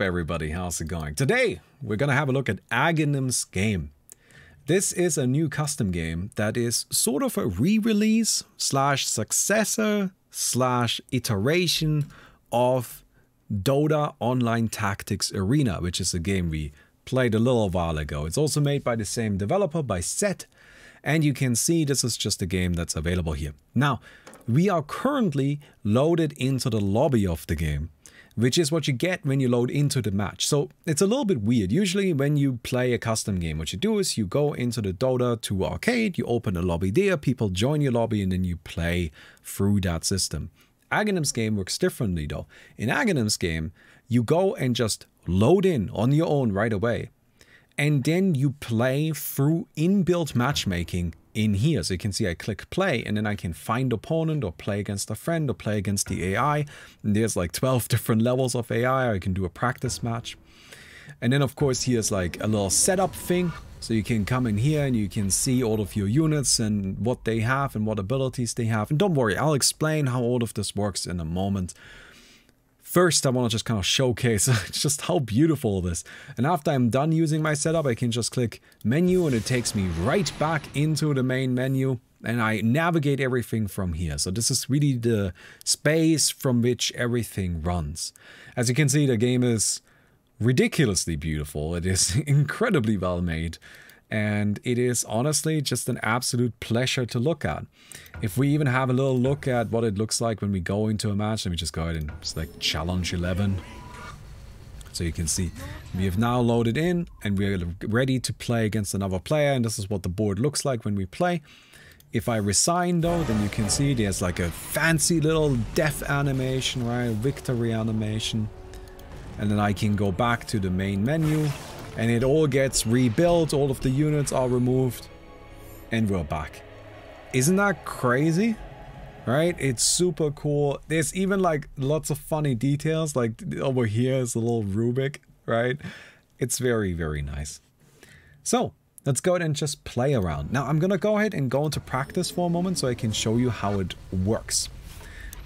everybody, how's it going? Today we're gonna have a look at Aghanim's game. This is a new custom game that is sort of a re-release slash successor slash iteration of Dota Online Tactics Arena, which is a game we played a little while ago. It's also made by the same developer, by Set, and you can see this is just a game that's available here. Now, we are currently loaded into the lobby of the game, which is what you get when you load into the match. So it's a little bit weird. Usually when you play a custom game, what you do is you go into the Dota 2 arcade, you open a lobby there, people join your lobby, and then you play through that system. Aghanim's game works differently though. In Aghanim's game, you go and just load in on your own right away. And then you play through inbuilt matchmaking in here. So you can see I click play and then I can find opponent or play against a friend or play against the AI. And there's like 12 different levels of AI. I can do a practice match. And then of course here's like a little setup thing. So you can come in here and you can see all of your units and what they have and what abilities they have. And don't worry, I'll explain how all of this works in a moment. First, I want to just kind of showcase just how beautiful it is. And after I'm done using my setup, I can just click menu and it takes me right back into the main menu and I navigate everything from here. So this is really the space from which everything runs. As you can see, the game is ridiculously beautiful. It is incredibly well made and it is honestly just an absolute pleasure to look at. If we even have a little look at what it looks like when we go into a match, let me just go ahead and select challenge 11. So you can see we have now loaded in and we're ready to play against another player and this is what the board looks like when we play. If I resign though, then you can see there's like a fancy little death animation, right? Victory animation. And then I can go back to the main menu and it all gets rebuilt, all of the units are removed, and we're back. Isn't that crazy? Right? It's super cool. There's even like lots of funny details, like over here is a little Rubik, right? It's very, very nice. So, let's go ahead and just play around. Now, I'm gonna go ahead and go into practice for a moment so I can show you how it works.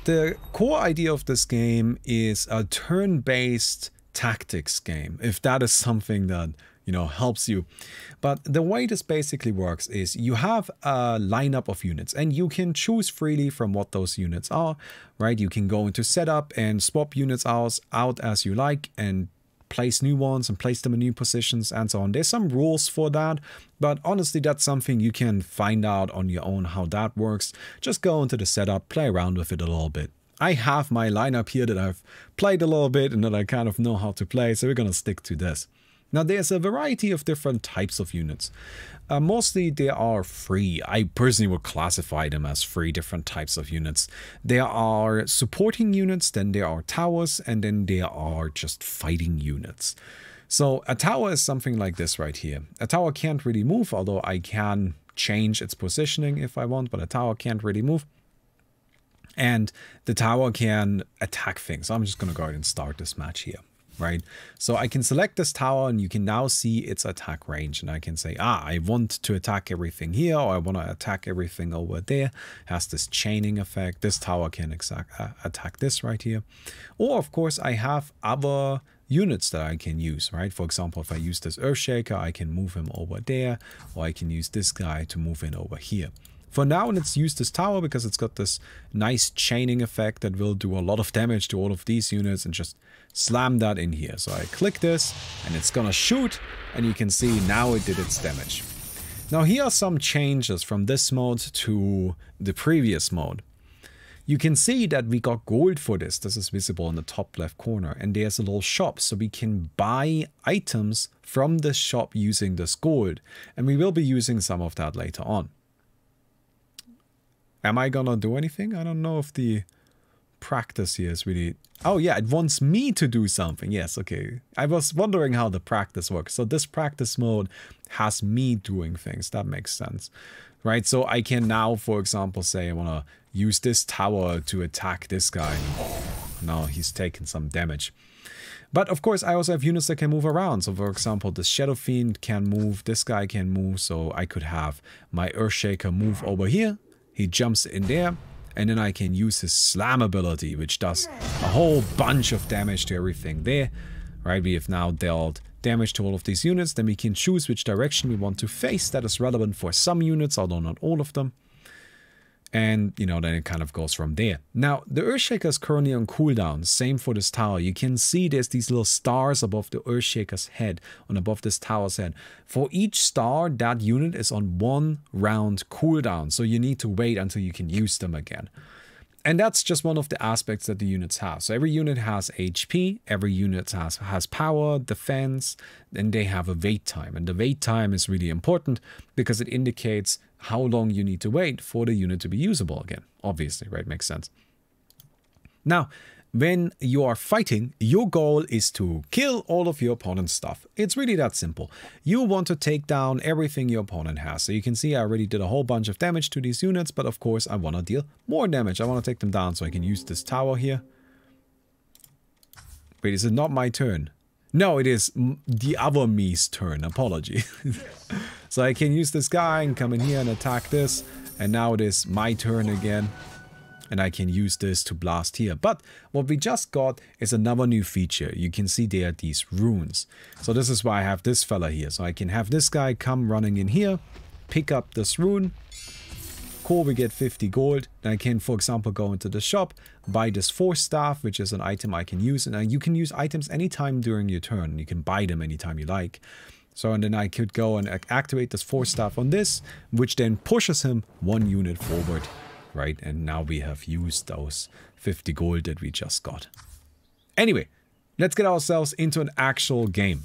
The core idea of this game is a turn-based tactics game, if that is something that you know helps you. But the way this basically works is you have a lineup of units and you can choose freely from what those units are, right? You can go into setup and swap units out, out as you like and place new ones and place them in new positions and so on. There's some rules for that, but honestly, that's something you can find out on your own how that works. Just go into the setup, play around with it a little bit. I have my lineup here that I've played a little bit and that I kind of know how to play, so we're going to stick to this. Now there's a variety of different types of units. Uh, mostly they are free. I personally would classify them as three different types of units. There are supporting units, then there are towers, and then there are just fighting units. So a tower is something like this right here. A tower can't really move, although I can change its positioning if I want, but a tower can't really move. And the tower can attack things. I'm just going to go ahead and start this match here, right? So I can select this tower and you can now see its attack range. And I can say, ah, I want to attack everything here or I want to attack everything over there. It has this chaining effect. This tower can exact, uh, attack this right here. Or of course I have other units that I can use, right? For example, if I use this Earthshaker, I can move him over there, or I can use this guy to move in over here. For now, let's use this tower because it's got this nice chaining effect that will do a lot of damage to all of these units and just slam that in here. So I click this and it's gonna shoot and you can see now it did its damage. Now here are some changes from this mode to the previous mode. You can see that we got gold for this. This is visible in the top left corner. And there's a little shop, so we can buy items from this shop using this gold. And we will be using some of that later on. Am I gonna do anything? I don't know if the practice here is really... Oh yeah, it wants me to do something. Yes, okay. I was wondering how the practice works. So this practice mode has me doing things. That makes sense. Right, so I can now, for example, say I want to use this tower to attack this guy. Now he's taking some damage. But of course, I also have units that can move around. So for example, the Shadow Fiend can move, this guy can move, so I could have my Earthshaker move over here he jumps in there, and then I can use his slam ability, which does a whole bunch of damage to everything there, right? We have now dealt damage to all of these units. Then we can choose which direction we want to face. That is relevant for some units, although not all of them. And, you know, then it kind of goes from there. Now, the Earthshaker is currently on cooldown. Same for this tower. You can see there's these little stars above the Earthshaker's head and above this tower's head. For each star, that unit is on one round cooldown. So you need to wait until you can use them again. And that's just one of the aspects that the units have. So every unit has HP, every unit has, has power, defense, and they have a wait time. And the wait time is really important because it indicates how long you need to wait for the unit to be usable again. Obviously, right? Makes sense. Now, when you are fighting, your goal is to kill all of your opponent's stuff. It's really that simple. You want to take down everything your opponent has. So you can see I already did a whole bunch of damage to these units, but of course I want to deal more damage. I want to take them down so I can use this tower here. Wait, is it not my turn? No, it is the other me's turn. Apology. so I can use this guy and come in here and attack this. And now it is my turn again and I can use this to blast here. But what we just got is another new feature. You can see there are these runes. So this is why I have this fella here. So I can have this guy come running in here, pick up this rune. Cool, we get 50 gold. Then I can, for example, go into the shop, buy this force staff, which is an item I can use. And uh, you can use items anytime during your turn. You can buy them anytime you like. So and then I could go and activate this force staff on this, which then pushes him one unit forward right? And now we have used those 50 gold that we just got. Anyway, let's get ourselves into an actual game.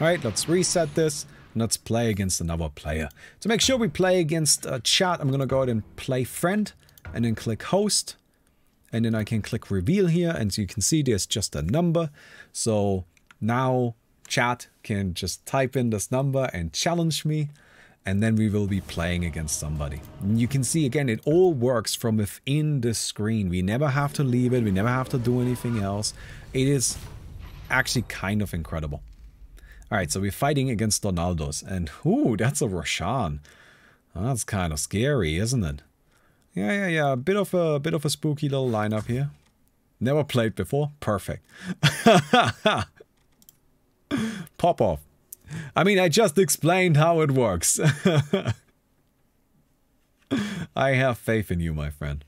Alright, let's reset this. And let's play against another player. To make sure we play against a chat, I'm gonna go ahead and play friend and then click host. And then I can click reveal here and you can see there's just a number. So now chat can just type in this number and challenge me and then we will be playing against somebody. And you can see again, it all works from within the screen. We never have to leave it. We never have to do anything else. It is actually kind of incredible. All right, so we're fighting against Donaldos and ooh, that's a Roshan. That's kind of scary, isn't it? Yeah, yeah, yeah. A bit of a, a bit of a spooky little lineup here. Never played before. Perfect. Pop off. I mean, I just explained how it works. I have faith in you, my friend.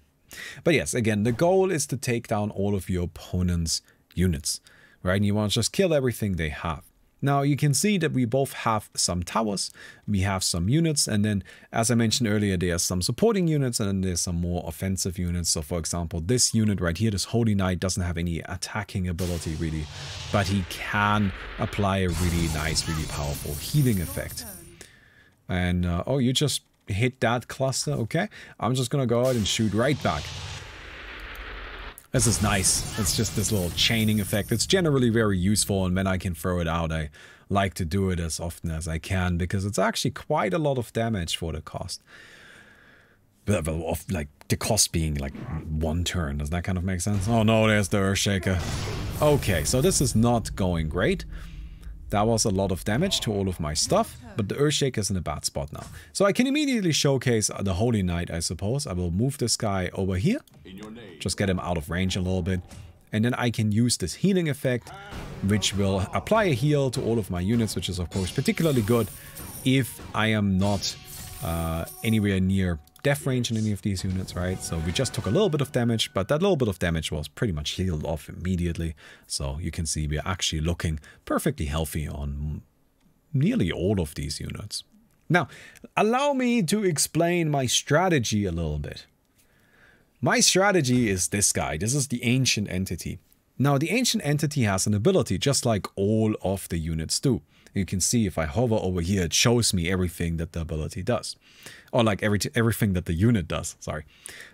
But yes, again, the goal is to take down all of your opponent's units, right? And you want to just kill everything they have. Now you can see that we both have some towers, we have some units, and then as I mentioned earlier, there's some supporting units and then there's some more offensive units. So for example, this unit right here, this Holy Knight doesn't have any attacking ability really, but he can apply a really nice, really powerful healing effect. And uh, oh, you just hit that cluster, okay. I'm just gonna go ahead and shoot right back. This is nice. It's just this little chaining effect. It's generally very useful and when I can throw it out, I like to do it as often as I can because it's actually quite a lot of damage for the cost. But of like the cost being like one turn. Does that kind of make sense? Oh no, there's the Earthshaker. Okay, so this is not going great. That was a lot of damage to all of my stuff, but the Earthshaker is in a bad spot now. So I can immediately showcase the Holy Knight, I suppose. I will move this guy over here, just get him out of range a little bit. And then I can use this healing effect, which will apply a heal to all of my units, which is of course particularly good if I am not uh, anywhere near death range in any of these units, right? So we just took a little bit of damage, but that little bit of damage was pretty much healed off immediately. So you can see we're actually looking perfectly healthy on nearly all of these units. Now, allow me to explain my strategy a little bit. My strategy is this guy. This is the Ancient Entity. Now, the Ancient Entity has an ability, just like all of the units do. You can see if I hover over here, it shows me everything that the ability does. Or like every, everything that the unit does, sorry.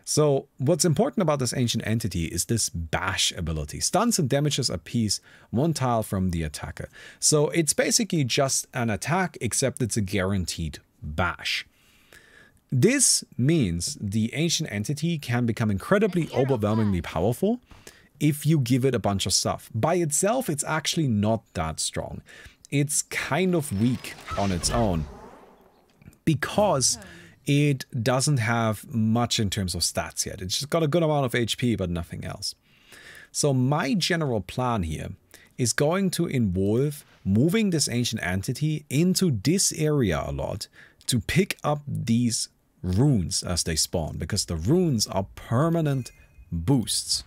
So what's important about this ancient entity is this bash ability. Stuns and damages a piece, one tile from the attacker. So it's basically just an attack, except it's a guaranteed bash. This means the ancient entity can become incredibly overwhelmingly powerful if you give it a bunch of stuff. By itself, it's actually not that strong it's kind of weak on its own because it doesn't have much in terms of stats yet. It's just got a good amount of HP, but nothing else. So my general plan here is going to involve moving this ancient entity into this area a lot to pick up these runes as they spawn because the runes are permanent boosts.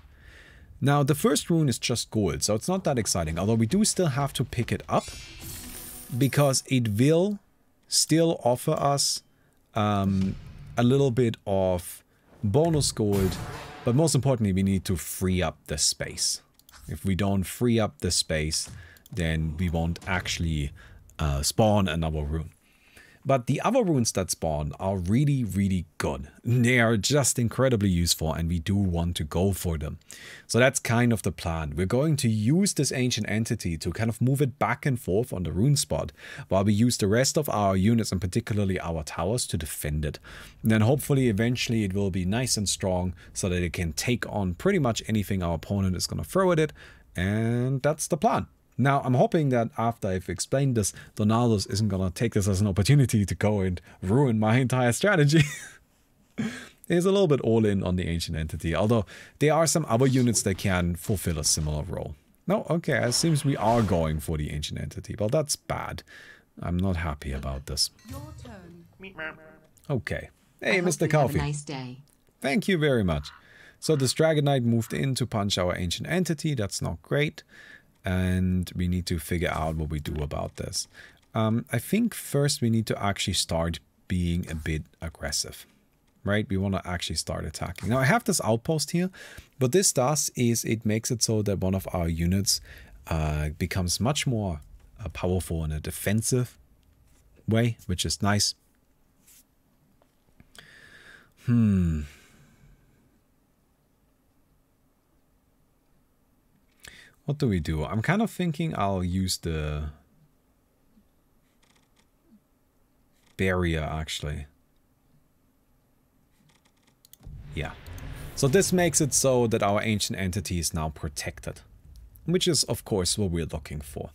Now the first rune is just gold so it's not that exciting although we do still have to pick it up because it will still offer us um, a little bit of bonus gold but most importantly we need to free up the space. If we don't free up the space then we won't actually uh, spawn another rune. But the other runes that spawn are really, really good. They are just incredibly useful and we do want to go for them. So that's kind of the plan. We're going to use this ancient entity to kind of move it back and forth on the rune spot while we use the rest of our units and particularly our towers to defend it. And then hopefully eventually it will be nice and strong so that it can take on pretty much anything our opponent is going to throw at it. And that's the plan. Now, I'm hoping that after I've explained this, Donaldos isn't going to take this as an opportunity to go and ruin my entire strategy. He's a little bit all in on the Ancient Entity, although there are some other units that can fulfill a similar role. No, okay, it seems we are going for the Ancient Entity. Well, that's bad. I'm not happy about this. Your turn. Okay. Hey, Mr. Coffee. nice day. Thank you very much. So this Dragon Knight moved in to punch our Ancient Entity. That's not great and we need to figure out what we do about this. Um, I think first we need to actually start being a bit aggressive, right? We want to actually start attacking. Now I have this outpost here, but this does is it makes it so that one of our units uh, becomes much more uh, powerful in a defensive way, which is nice. Hmm. What do we do? I'm kind of thinking I'll use the barrier actually. Yeah. So this makes it so that our ancient entity is now protected. Which is of course what we're looking for.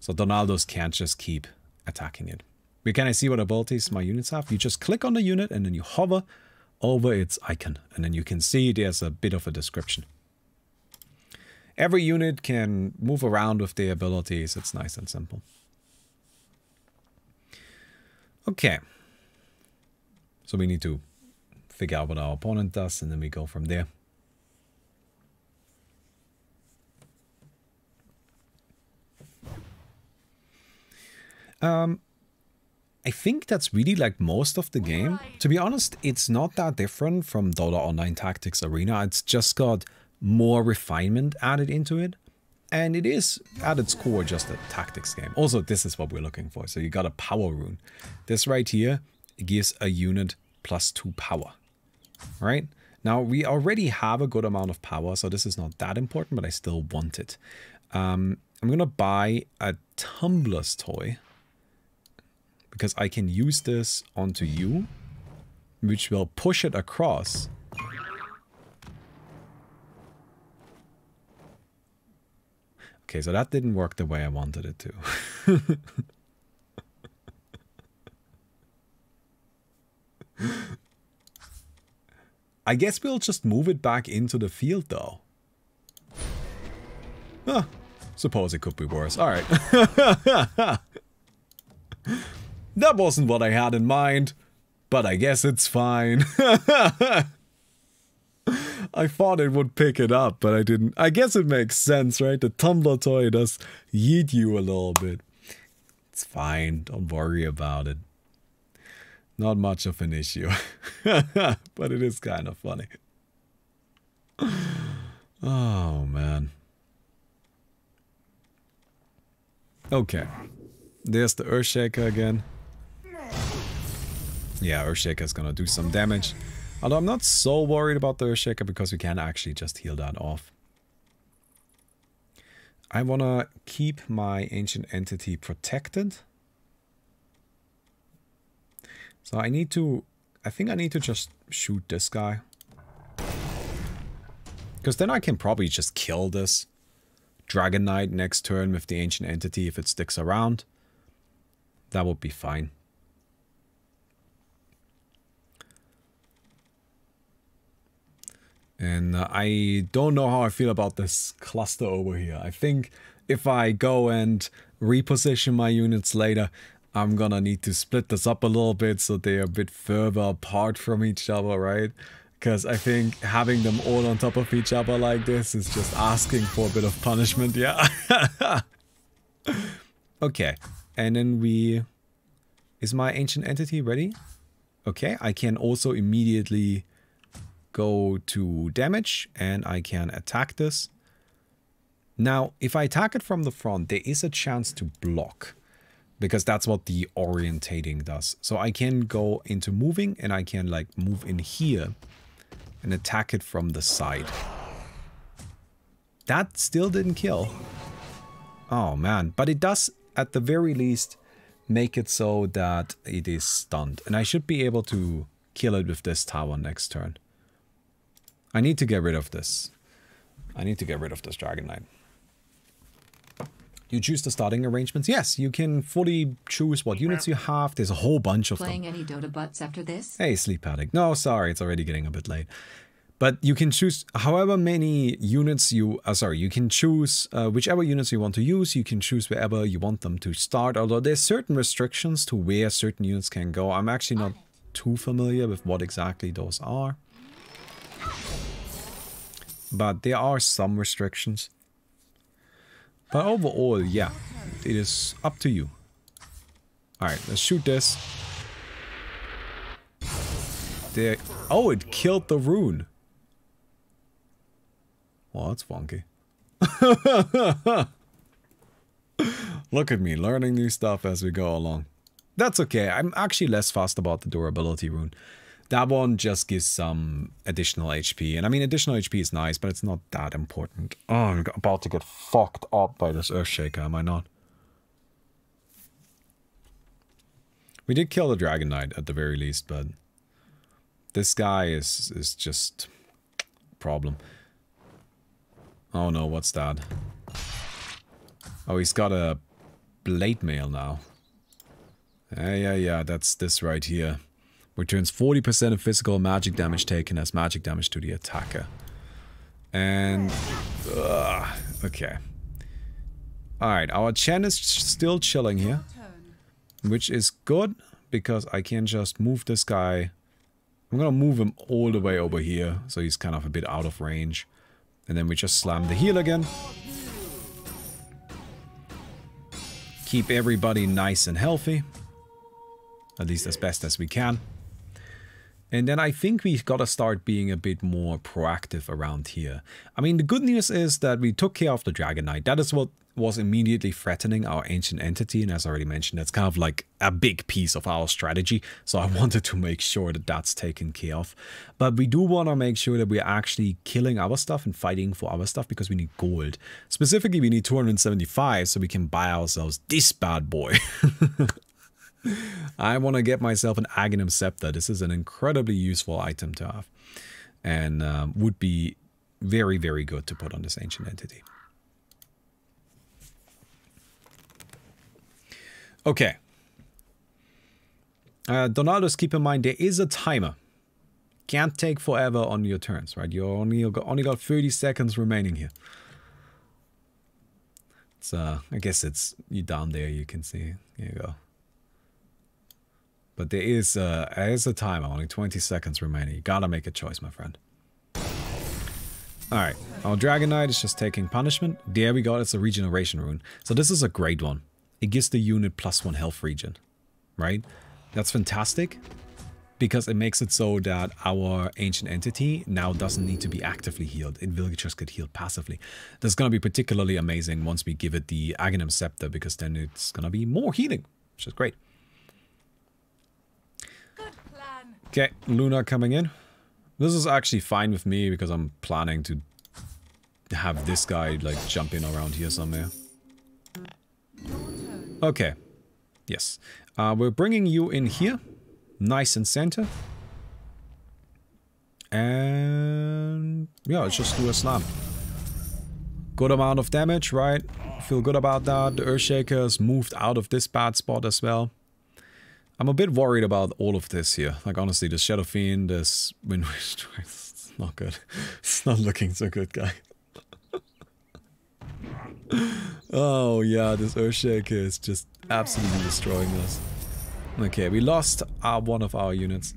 So Donaldos can't just keep attacking it. We can I see what abilities my units have? You just click on the unit and then you hover over its icon. And then you can see there's a bit of a description. Every unit can move around with their abilities. It's nice and simple. Okay. So we need to figure out what our opponent does and then we go from there. Um, I think that's really like most of the game. To be honest, it's not that different from Dota Online Tactics Arena. It's just got more refinement added into it. And it is, at its core, just a tactics game. Also, this is what we're looking for. So you got a power rune. This right here gives a unit plus two power. Right? Now, we already have a good amount of power, so this is not that important, but I still want it. Um, I'm going to buy a Tumbler's toy because I can use this onto you, which will push it across Okay, so that didn't work the way I wanted it to. I guess we'll just move it back into the field though. Huh. Suppose it could be worse. Alright. that wasn't what I had in mind, but I guess it's fine. I thought it would pick it up, but I didn't. I guess it makes sense, right? The tumbler toy does yeet you a little bit. It's fine. Don't worry about it. Not much of an issue. but it is kind of funny. Oh, man. Okay. There's the Earthshaker again. Yeah, Earthshaker's gonna do some damage. Although I'm not so worried about the Shaker because we can actually just heal that off. I want to keep my Ancient Entity protected. So I need to... I think I need to just shoot this guy. Because then I can probably just kill this Dragon Knight next turn with the Ancient Entity if it sticks around. That would be fine. And uh, I don't know how I feel about this cluster over here. I think if I go and reposition my units later, I'm gonna need to split this up a little bit so they're a bit further apart from each other, right? Because I think having them all on top of each other like this is just asking for a bit of punishment, yeah? okay, and then we... Is my ancient entity ready? Okay, I can also immediately go to damage and I can attack this. Now, if I attack it from the front, there is a chance to block because that's what the orientating does. So I can go into moving and I can like move in here and attack it from the side. That still didn't kill. Oh man, but it does at the very least make it so that it is stunned. And I should be able to kill it with this tower next turn. I need to get rid of this. I need to get rid of this Dragon Knight. You choose the starting arrangements. Yes, you can fully choose what units you have. There's a whole bunch of Playing them. any Dota butts after this? Hey, Sleep Addict. No, sorry, it's already getting a bit late. But you can choose however many units you, uh, sorry, you can choose uh, whichever units you want to use. You can choose wherever you want them to start, although there's certain restrictions to where certain units can go. I'm actually not too familiar with what exactly those are. But there are some restrictions. But overall, yeah, it is up to you. Alright, let's shoot this. There. Oh, it killed the rune. Well, that's funky. Look at me, learning new stuff as we go along. That's okay. I'm actually less fast about the durability rune. That one just gives some additional HP. And I mean, additional HP is nice, but it's not that important. Oh, I'm about to get fucked up by this Earthshaker, am I not? We did kill the Dragon Knight at the very least, but this guy is is just problem. Oh no, what's that? Oh, he's got a blade mail now. Yeah, yeah, yeah, that's this right here. Returns 40% of physical magic damage taken as magic damage to the attacker. And... Uh, okay. Alright, our Chen is still chilling here. Which is good, because I can just move this guy. I'm gonna move him all the way over here, so he's kind of a bit out of range. And then we just slam the heal again. Keep everybody nice and healthy. At least as best as we can. And then I think we've got to start being a bit more proactive around here. I mean, the good news is that we took care of the Dragon Knight. That is what was immediately threatening our ancient entity. And as I already mentioned, that's kind of like a big piece of our strategy. So I wanted to make sure that that's taken care of. But we do want to make sure that we're actually killing our stuff and fighting for our stuff because we need gold. Specifically, we need 275 so we can buy ourselves this bad boy. I want to get myself an Aghanim Scepter. This is an incredibly useful item to have and um, would be very, very good to put on this ancient entity. Okay. Uh, Donaldos, keep in mind there is a timer. Can't take forever on your turns, right? You only got, only got 30 seconds remaining here. So I guess it's you down there. You can see. Here you go. But there is, uh, there is a timer, only 20 seconds remaining. You gotta make a choice, my friend. Alright, our Dragon Knight is just taking punishment. There we go, it's a regeneration rune. So this is a great one. It gives the unit plus one health regen, right? That's fantastic because it makes it so that our ancient entity now doesn't need to be actively healed. It will just get healed passively. That's going to be particularly amazing once we give it the Aghanim Scepter because then it's going to be more healing, which is great. Okay, Luna coming in. This is actually fine with me because I'm planning to have this guy like jumping around here somewhere. Okay. Yes. Uh, we're bringing you in here. Nice and center. And yeah, let's just do a slam. Good amount of damage, right? Feel good about that. The Earthshaker Earthshaker's moved out of this bad spot as well. I'm a bit worried about all of this here. Like, honestly, the Shadow Fiend, this Wind Strength. not good. It's not looking so good, guy. oh yeah, this Earthshaker is just absolutely destroying us. Okay, we lost our, one of our units.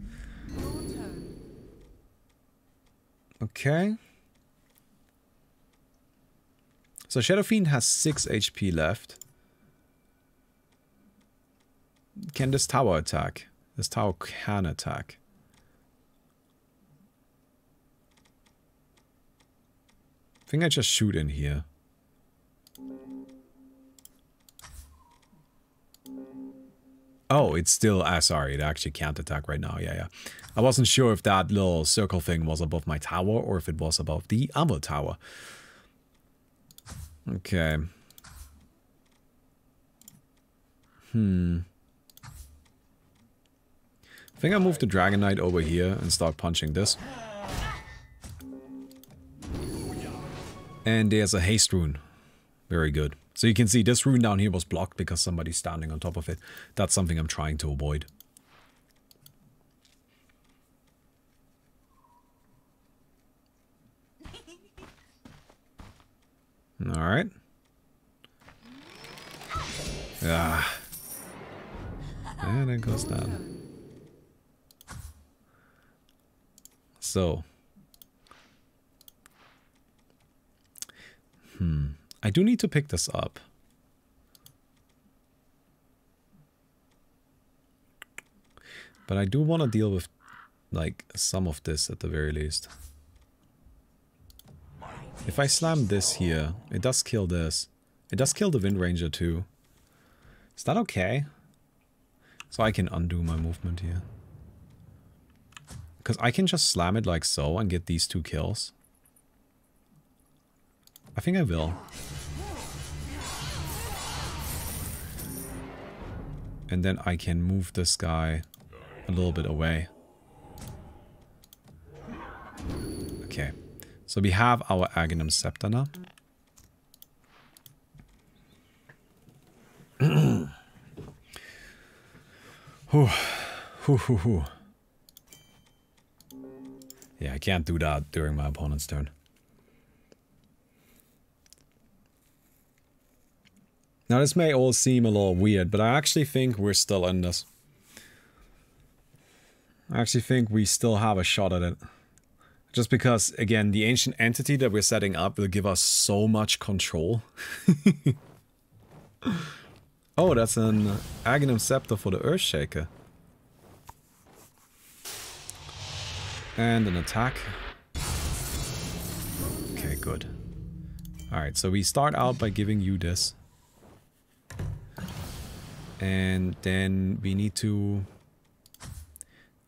Okay. So Shadow Fiend has 6 HP left. Can this tower attack? This tower can attack. I think I just shoot in here. Oh, it's still... Ah, sorry, it actually can't attack right now. Yeah, yeah. I wasn't sure if that little circle thing was above my tower or if it was above the other tower. Okay. Hmm. I think I'll move the Dragon Knight over here and start punching this. And there's a haste rune. Very good. So you can see this rune down here was blocked because somebody's standing on top of it. That's something I'm trying to avoid. Alright. Ah. And it goes down. So. Hmm. I do need to pick this up. But I do want to deal with, like, some of this at the very least. If I slam this here, it does kill this. It does kill the Wind Ranger too. Is that okay? So I can undo my movement here. Because I can just slam it like so and get these two kills. I think I will. And then I can move this guy a little bit away. Okay. So we have our Aghanim Scepter now. whew. Whew, whew, whew. Yeah, I can't do that during my opponent's turn. Now this may all seem a little weird, but I actually think we're still in this. I actually think we still have a shot at it. Just because, again, the ancient entity that we're setting up will give us so much control. oh, that's an Aghanim Scepter for the Earthshaker. And an attack. Okay, good. Alright, so we start out by giving you this. And then we need to... I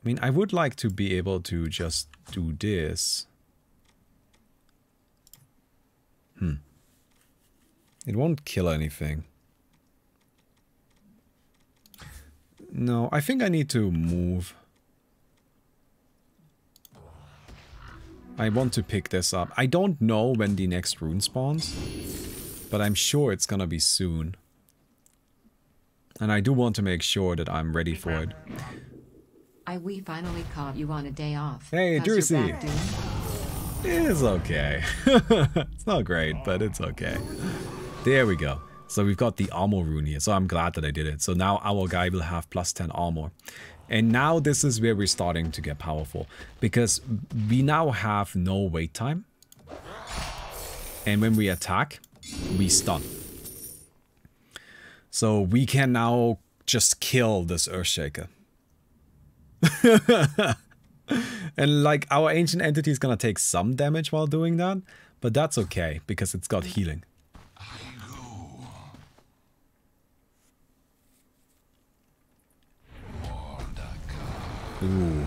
mean, I would like to be able to just do this. Hmm. It won't kill anything. No, I think I need to move. I want to pick this up. I don't know when the next rune spawns, but I'm sure it's gonna be soon. And I do want to make sure that I'm ready for it. I we finally caught you on a day off. Hey, Druzy. It's okay. it's not great, but it's okay. There we go. So we've got the armor rune here. So I'm glad that I did it. So now our guy will have plus 10 armor. And now this is where we're starting to get powerful. Because we now have no wait time. And when we attack, we stun. So we can now just kill this Earthshaker. and like our ancient entity is gonna take some damage while doing that, but that's okay because it's got healing. Ooh.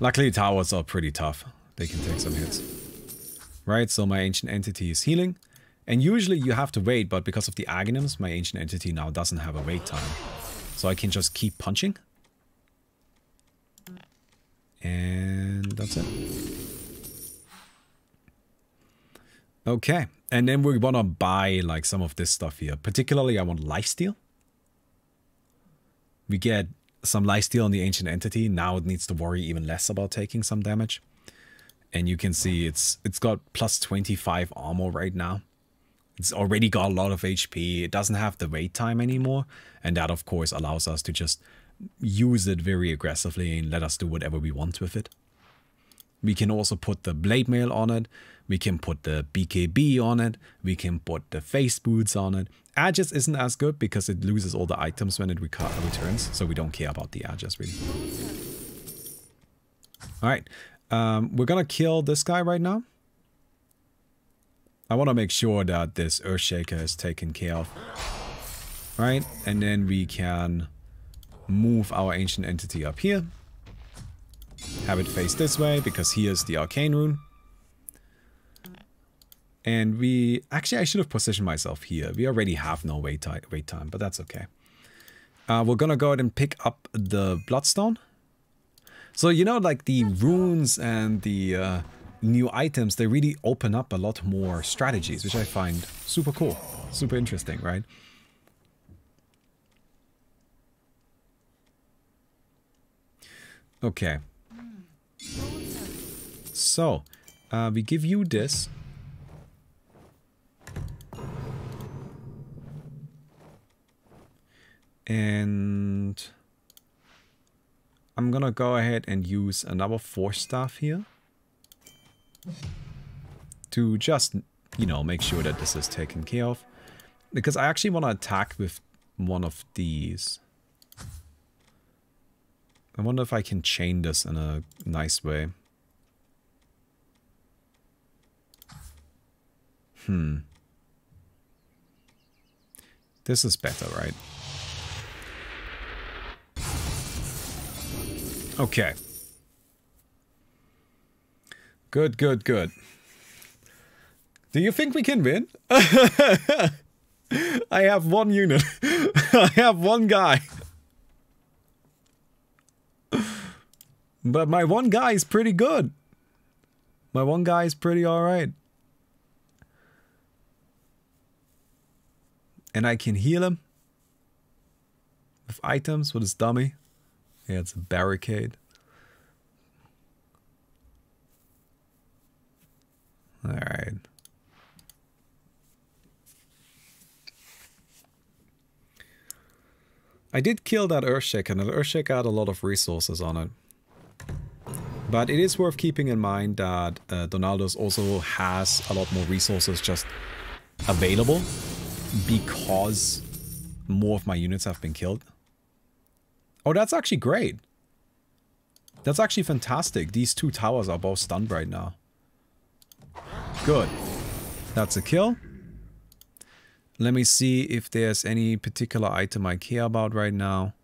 Luckily towers are pretty tough. They can take some hits. Right, so my ancient entity is healing. And usually you have to wait, but because of the Aghanims, my ancient entity now doesn't have a wait time. So I can just keep punching. And that's it. Okay, and then we want to buy like some of this stuff here. Particularly I want lifesteal. We get some lifesteal on the Ancient Entity. Now it needs to worry even less about taking some damage. And you can see it's it's got plus 25 armor right now. It's already got a lot of HP. It doesn't have the wait time anymore. And that, of course, allows us to just use it very aggressively and let us do whatever we want with it. We can also put the blade mail on it. We can put the BKB on it. We can put the phase boots on it. Aegis isn't as good because it loses all the items when it returns. So we don't care about the Aegis really. Alright. Um, we're gonna kill this guy right now. I want to make sure that this Earthshaker is taken care of. Right? And then we can move our Ancient Entity up here. Have it face this way, because here's the Arcane Rune. And we... Actually, I should have positioned myself here. We already have no wait, wait time, but that's okay. Uh, we're gonna go ahead and pick up the Bloodstone. So, you know, like the runes and the... Uh, new items, they really open up a lot more strategies, which I find super cool, super interesting, right? Okay. So, uh, we give you this. And I'm gonna go ahead and use another force staff here to just, you know, make sure that this is taken care of. Because I actually want to attack with one of these. I wonder if I can chain this in a nice way. Hmm. This is better, right? Okay. Good, good, good. Do you think we can win? I have one unit. I have one guy. But my one guy is pretty good. My one guy is pretty alright. And I can heal him. With items, with his dummy. Yeah, it's a barricade. Alright. I did kill that Earthshaker, and that Earthshaker had a lot of resources on it. But it is worth keeping in mind that uh, Donaldos also has a lot more resources just available because more of my units have been killed. Oh, that's actually great. That's actually fantastic. These two towers are both stunned right now. Good. That's a kill. Let me see if there's any particular item I care about right now.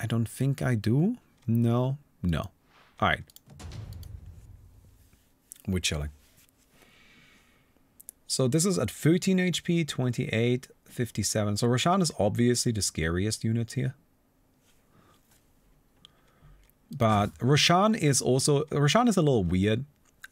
I don't think I do. No. No. Alright. We're chilling. So this is at 13 HP, 28, 57. So Roshan is obviously the scariest unit here. But Roshan is also... Roshan is a little weird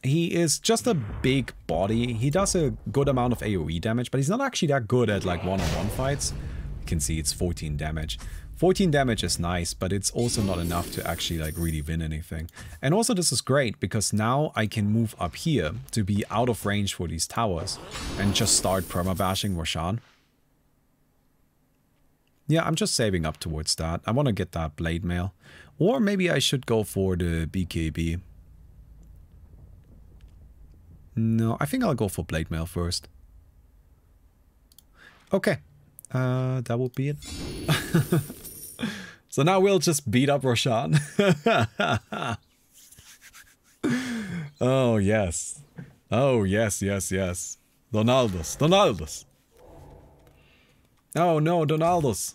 he is just a big body. He does a good amount of AoE damage, but he's not actually that good at like one-on-one -on -one fights. You can see it's 14 damage. 14 damage is nice, but it's also not enough to actually like really win anything. And also this is great because now I can move up here to be out of range for these towers and just start permabashing Roshan. Yeah, I'm just saving up towards that. I want to get that blade mail. Or maybe I should go for the BKB. No, I think I'll go for Blade Mail first. Okay. Uh, that will be it. so now we'll just beat up Roshan. oh, yes. Oh, yes, yes, yes. Donaldos. Donaldos. Oh, no, Donaldos.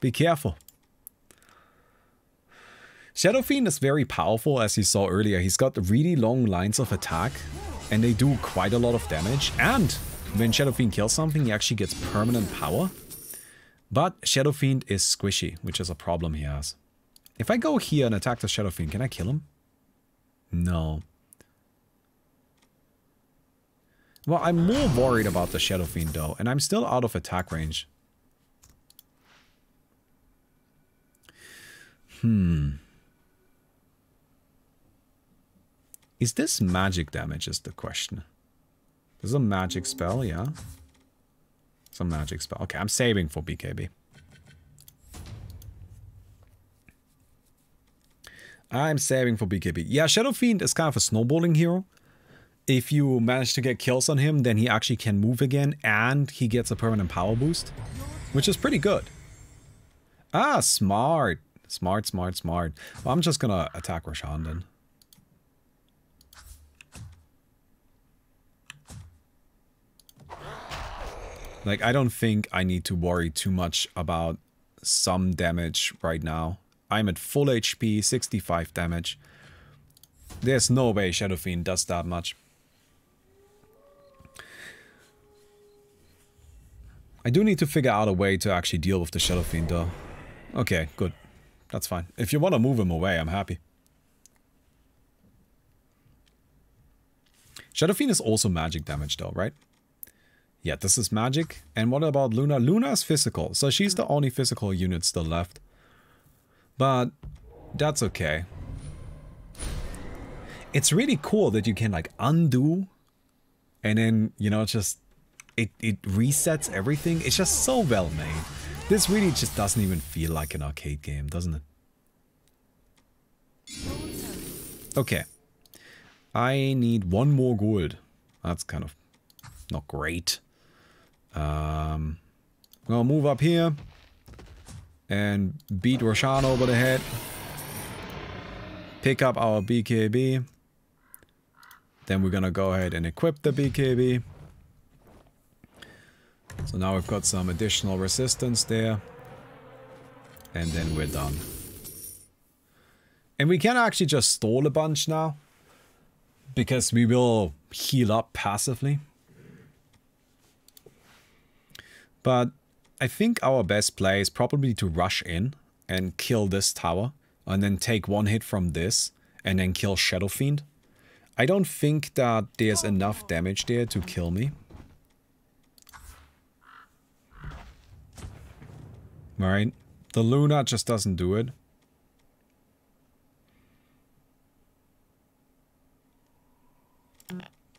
Be careful. Shadow Fiend is very powerful, as you saw earlier. He's got really long lines of attack and they do quite a lot of damage. And when Shadow Fiend kills something, he actually gets permanent power. But Shadow Fiend is squishy, which is a problem he has. If I go here and attack the Shadow Fiend, can I kill him? No. Well, I'm more worried about the Shadow Fiend though, and I'm still out of attack range. Hmm. Is this magic damage is the question. This is a magic spell, yeah. Some magic spell. Okay, I'm saving for BKB. I'm saving for BKB. Yeah, Shadow Fiend is kind of a snowballing hero. If you manage to get kills on him, then he actually can move again and he gets a permanent power boost, which is pretty good. Ah, smart. Smart, smart, smart. Well, I'm just gonna attack Roshan then. Like, I don't think I need to worry too much about some damage right now. I'm at full HP, 65 damage. There's no way Shadow Fiend does that much. I do need to figure out a way to actually deal with the Shadow Fiend though. Okay, good. That's fine. If you want to move him away, I'm happy. Shadow Fiend is also magic damage though, right? Yeah, this is magic. And what about Luna? Luna is physical, so she's the only physical unit still left. But that's okay. It's really cool that you can like undo and then, you know, just it, it resets everything. It's just so well made. This really just doesn't even feel like an arcade game, doesn't it? Okay. I need one more gold. That's kind of not great. Um, I'm gonna move up here and beat Roshan over the head. Pick up our BKB. Then we're gonna go ahead and equip the BKB. So now we've got some additional resistance there. And then we're done. And we can actually just stall a bunch now. Because we will heal up passively. But I think our best play is probably to rush in and kill this tower. And then take one hit from this. And then kill Shadow Fiend. I don't think that there's enough damage there to kill me. Alright. The Luna just doesn't do it.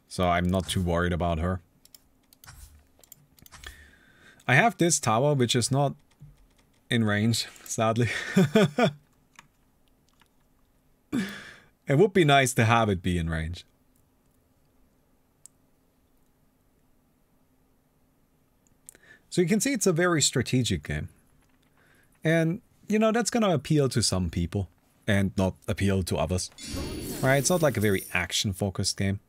So I'm not too worried about her. I have this tower, which is not in range, sadly. it would be nice to have it be in range. So you can see it's a very strategic game. And, you know, that's going to appeal to some people and not appeal to others. Right? It's not like a very action-focused game.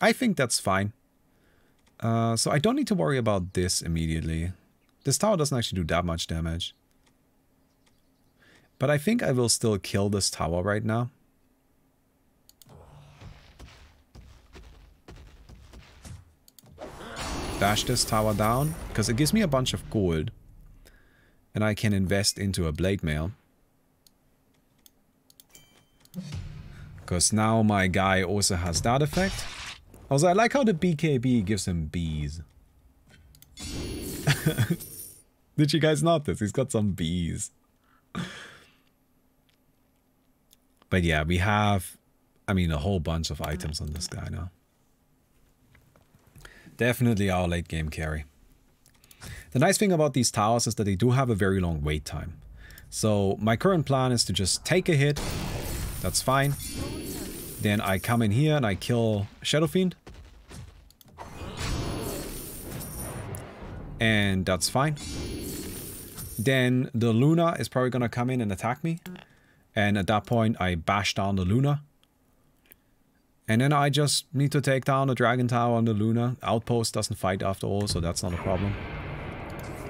I think that's fine. Uh, so I don't need to worry about this immediately. This tower doesn't actually do that much damage. But I think I will still kill this tower right now. Dash this tower down, because it gives me a bunch of gold. And I can invest into a blade mail. Because now my guy also has that effect. Also, I like how the BKB gives him bees. Did you guys notice? He's got some bees. But yeah, we have, I mean, a whole bunch of items on this guy now. Definitely our late game carry. The nice thing about these towers is that they do have a very long wait time. So my current plan is to just take a hit. That's fine. Then I come in here and I kill Shadow Fiend. And that's fine. Then the Luna is probably going to come in and attack me. And at that point, I bash down the Luna. And then I just need to take down the Dragon Tower on the Luna. Outpost doesn't fight after all, so that's not a problem.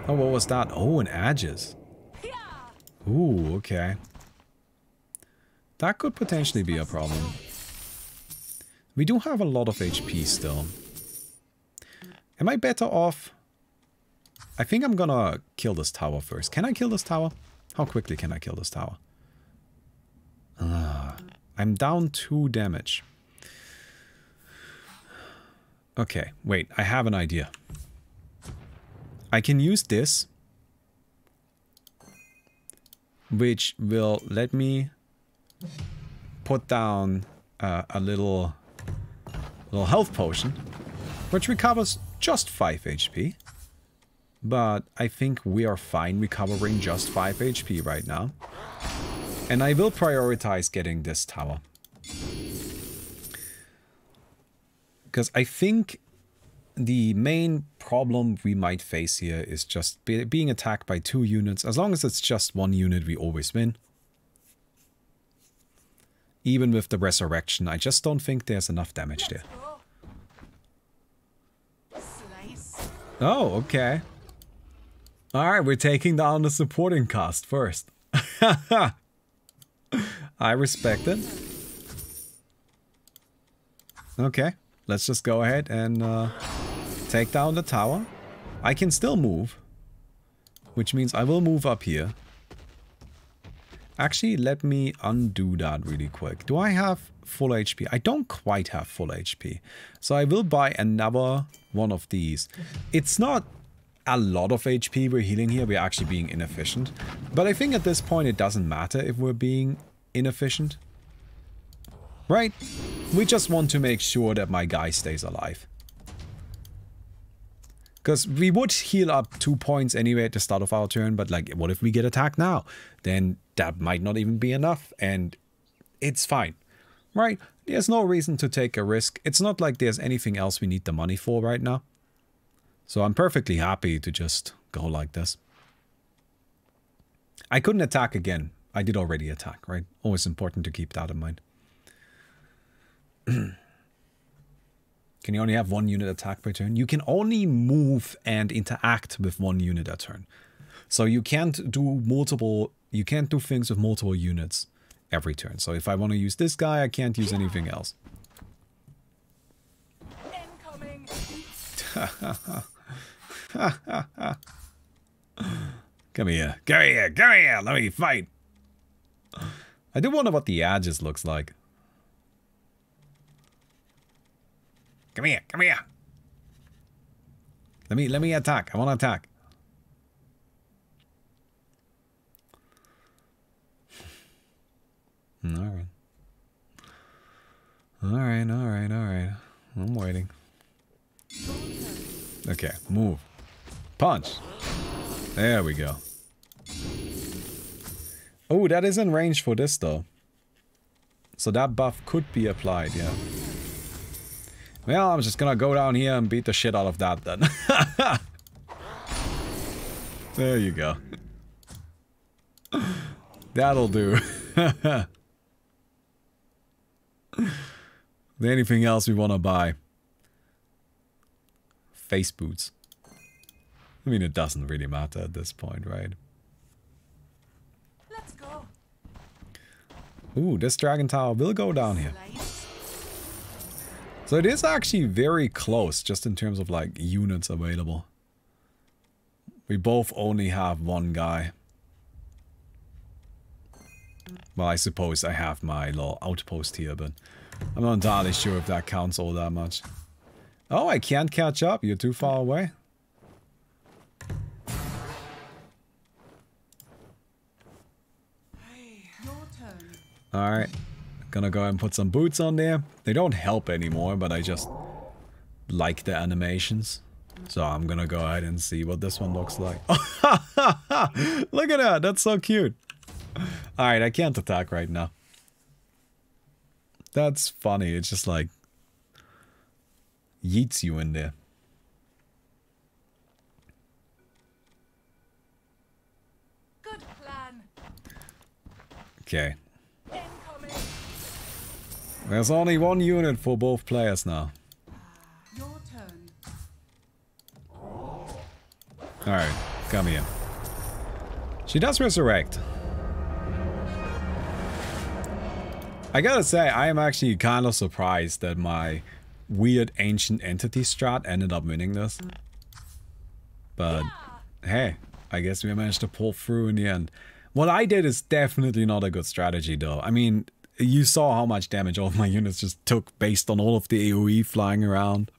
Oh, what was that? Oh, an Aegis. Ooh, okay. That could potentially be a problem. We do have a lot of HP still. Am I better off I think I'm gonna kill this tower first. Can I kill this tower? How quickly can I kill this tower? Uh, I'm down 2 damage. Okay, wait, I have an idea. I can use this, which will let me put down uh, a little, little health potion, which recovers just 5 HP. But I think we are fine recovering just 5 HP right now. And I will prioritize getting this tower. Because I think the main problem we might face here is just be being attacked by two units. As long as it's just one unit, we always win. Even with the resurrection, I just don't think there's enough damage there. Oh, okay. Alright, we're taking down the supporting cast first. I respect it. Okay, let's just go ahead and uh, take down the tower. I can still move, which means I will move up here. Actually, let me undo that really quick. Do I have full HP? I don't quite have full HP. So I will buy another one of these. It's not a lot of HP we're healing here. We're actually being inefficient. But I think at this point it doesn't matter if we're being inefficient. Right? We just want to make sure that my guy stays alive. Because we would heal up two points anyway at the start of our turn, but like, what if we get attacked now? Then that might not even be enough, and it's fine. Right? There's no reason to take a risk. It's not like there's anything else we need the money for right now. So I'm perfectly happy to just go like this. I couldn't attack again. I did already attack, right? Always important to keep that in mind. Can you only have one unit attack per turn? You can only move and interact with one unit a turn. So you can't do multiple, you can't do things with multiple units every turn. So if I want to use this guy, I can't use anything else. come here, come here, come here, let me fight. I do wonder what the edges looks like. Come here, come here. Let me let me attack. I want to attack. Hmm, all right. All right, all right, all right. I'm waiting. Okay, move. Punch. There we go. Oh, that is in range for this though. So that buff could be applied, yeah. Well, I'm just gonna go down here and beat the shit out of that then. there you go. That'll do. Anything else we want to buy? Phase boots. I mean, it doesn't really matter at this point, right? Let's go. Ooh, this dragon tower will go down here. So it is actually very close, just in terms of like units available. We both only have one guy. Well, I suppose I have my little outpost here, but I'm not entirely sure if that counts all that much. Oh, I can't catch up. You're too far away. Alright. Gonna go and put some boots on there. They don't help anymore, but I just like the animations. So I'm gonna go ahead and see what this one looks like. Look at that, that's so cute. Alright, I can't attack right now. That's funny, it's just like... Yeets you in there. Okay, there's only one unit for both players now. Alright, come here. She does resurrect. I gotta say, I am actually kind of surprised that my weird ancient entity strat ended up winning this. But, hey, I guess we managed to pull through in the end. What I did is definitely not a good strategy though. I mean, you saw how much damage all of my units just took based on all of the AoE flying around.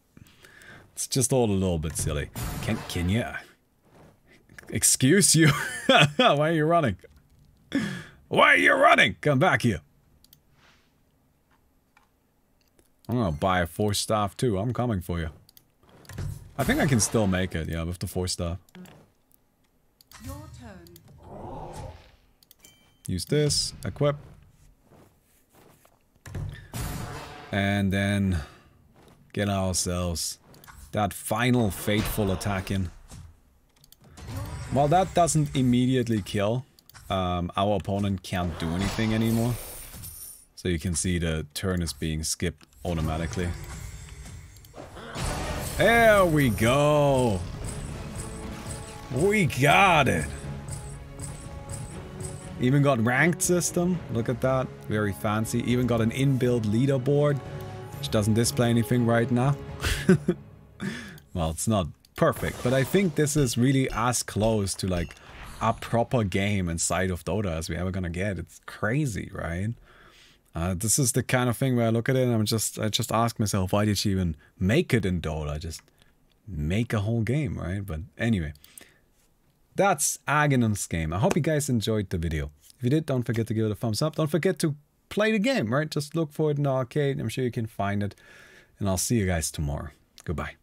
It's just all a little bit silly. Can, can you... Excuse you? Why are you running? Why are you running? Come back here. I'm gonna buy a force staff too. I'm coming for you. I think I can still make it, yeah, with the force staff. Your turn. Use this, equip. And then get ourselves that final fateful attack in. While that doesn't immediately kill, um, our opponent can't do anything anymore. So you can see the turn is being skipped automatically. There we go. We got it. Even got ranked system. Look at that. Very fancy. Even got an inbuilt leaderboard, which doesn't display anything right now. well, it's not perfect, but I think this is really as close to like a proper game inside of Dota as we ever gonna get. It's crazy, right? Uh, this is the kind of thing where I look at it and I'm just I just ask myself, why did she even make it in Dota? Just make a whole game, right? But anyway, that's Aghanim's game. I hope you guys enjoyed the video. If you did, don't forget to give it a thumbs up. Don't forget to play the game, right? Just look for it in the arcade. I'm sure you can find it. And I'll see you guys tomorrow. Goodbye.